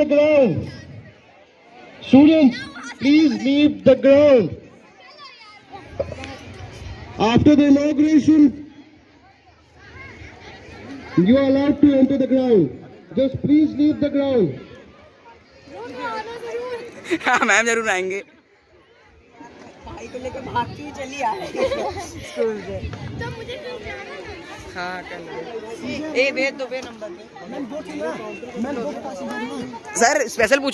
the ground. Students, please leave the ground. After the inauguration, you are allowed to enter the ground. Just please leave the ground. हाँ ma'am ज़रूर आएँगे भाई को लेकर भागती हुई चली आ रही है स्कूल से हाँ कल ए बे नंबर। सर स्पेशल पूछो